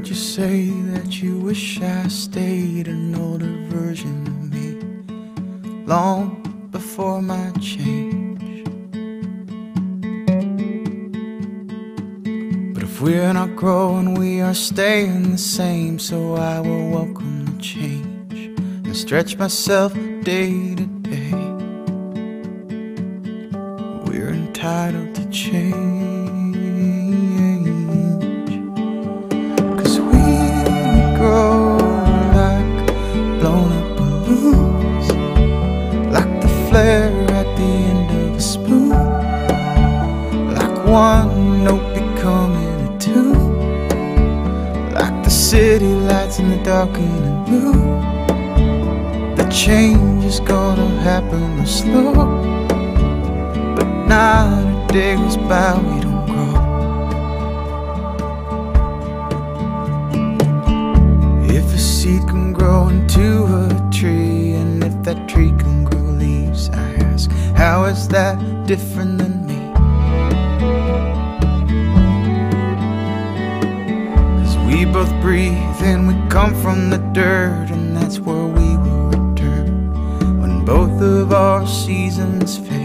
say that you wish I stayed an older version of me long before my change. But if we're not growing, we are staying the same. So I will welcome the change and stretch myself day to day. We're entitled to change. One note becoming a tune, like the city lights in the darkening blue. The change is gonna happen slow, but not a day goes by we don't grow. If a seed can grow into a tree, and if that tree can grow leaves, I ask, how is that different than me? Both breathe and we come from the dirt, and that's where we will return when both of our seasons fade.